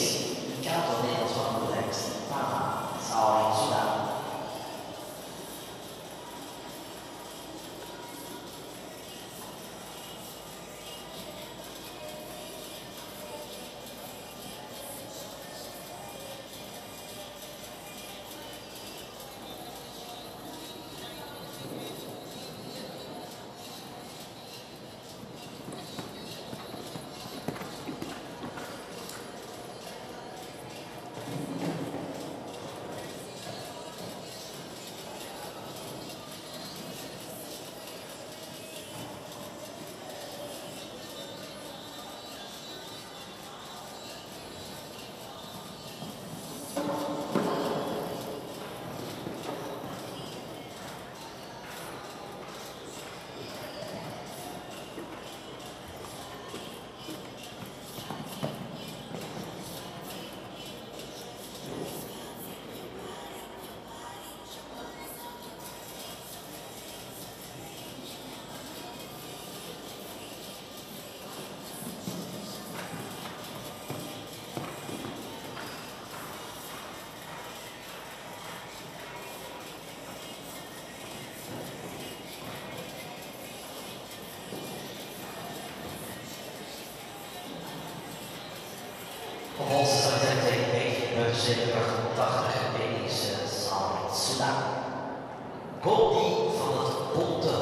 you Vervolgens zal ik het een beetje met 87 medische zaal Sudan. God die van het bonte